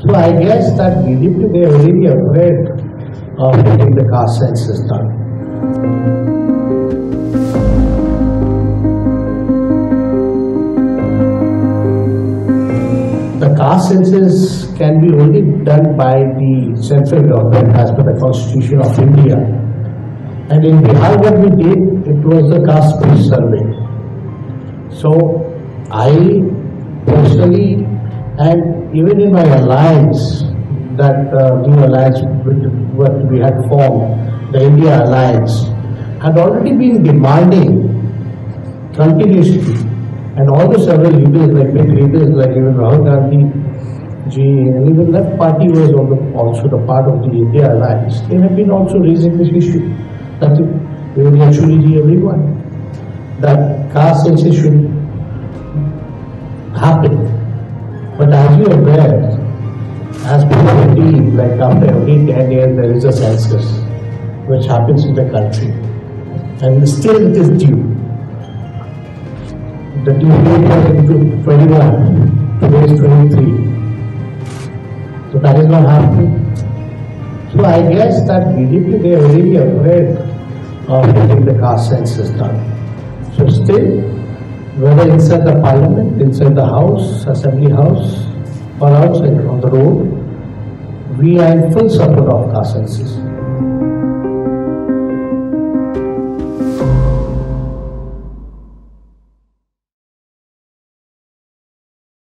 So I guess that BJP, they are really afraid of getting the caste census done. The caste census can be only done by the central government as per the constitution of India. And in Bihar what we did, it was the caste based survey. So I personally and even in my alliance, that uh, new alliance what we had formed, the India Alliance, had already been demanding continuously. And all the several leaders, like big leaders like even Rahul Gandhi ji, and even that party was also the part of the India Alliance, they have been also raising this issue. That Yechury ji, everyone, that caste census should happen. But as you are aware, as the deed, like after every 10 years there is a census which happens in the country. And still it is due. The due date was into 21, today is 23. So that is not happening. So I guess that BJP, they are really afraid of getting the caste census done. So still, whether inside the parliament, inside the house, assembly house, or outside on the road, we are in full support of caste census.